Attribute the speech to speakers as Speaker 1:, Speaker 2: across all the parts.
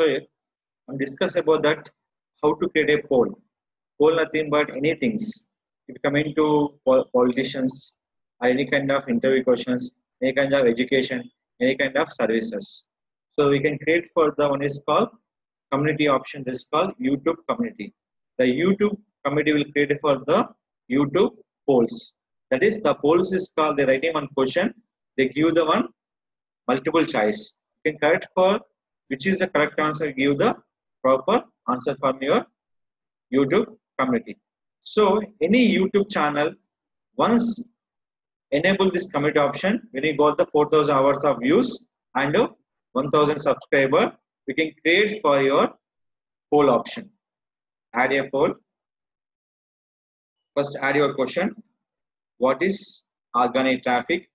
Speaker 1: So I'm discuss about that how to create a poll. Poll nothing but any things. If you come into politicians or any kind of interview questions, any kind of education, any kind of services. So we can create for the one is called community option. This is called YouTube community. The YouTube community will create for the YouTube polls. That is the polls is called the writing one question. They give the one multiple choice. You can correct for which is the correct answer. Give the proper answer from your YouTube community. So any YouTube channel once enable this commit option when you got the 4000 hours of views and 1000 subscriber we can create for your poll option add a poll first add your question what is organic traffic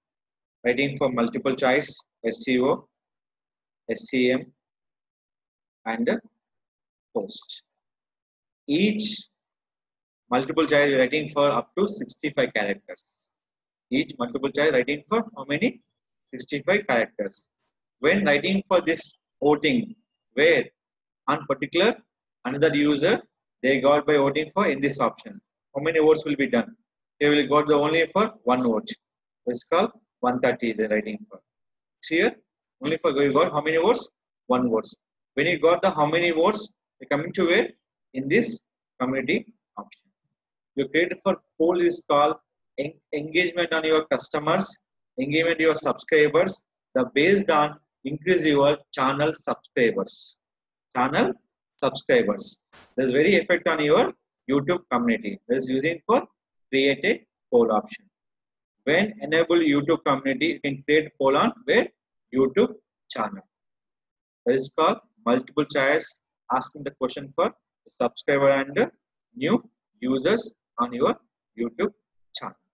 Speaker 1: writing for multiple choice SEO SEM and post. Each multiple choice writing for up to 65 characters. Each multiple choice writing for how many? 65 characters. When writing for this voting where on particular another user they got by voting for in this option. How many votes will be done? They will got the only for one vote. It's called 130 the writing for. Here only for you got how many votes? One votes when you got the how many votes they coming to where? In this community option. You create for poll is called engagement on your customers engagement your subscribers the based on increase your channel subscribers. Channel subscribers. There's very effect on your youtube community. This using for create a poll option. When enable youtube community you can create poll on where? Youtube channel. This is called multiple choice asking the question for subscriber and new users on your youtube channel